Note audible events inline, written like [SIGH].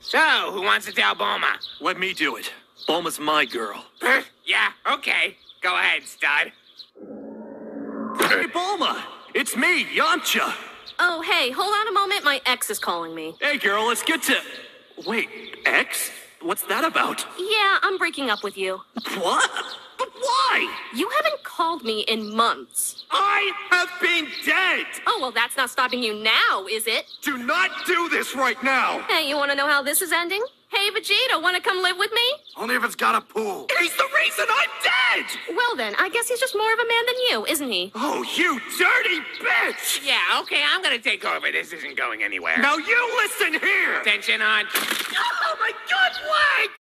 So, who wants to tell Bulma? Let me do it. Bulma's my girl. [LAUGHS] yeah, okay. Go ahead, stud. Hey, Bulma! It's me, Yamcha! Oh, hey, hold on a moment. My ex is calling me. Hey, girl, let's get to. Wait, ex? What's that about? Yeah, I'm breaking up with you. What? But why? You haven't called me in months. I have been dead! Oh, well, that's not stopping you now, is it? Do not do this right now! Hey, you want to know how this is ending? Hey, Vegeta, want to come live with me? Only if it's got a pool. He's the reason I'm dead! Well, then, I guess he's just more of a man than you, isn't he? Oh, you dirty bitch! Yeah, okay, I'm gonna take over. This isn't going anywhere. Now you listen here! Attention on. Oh my god, leg!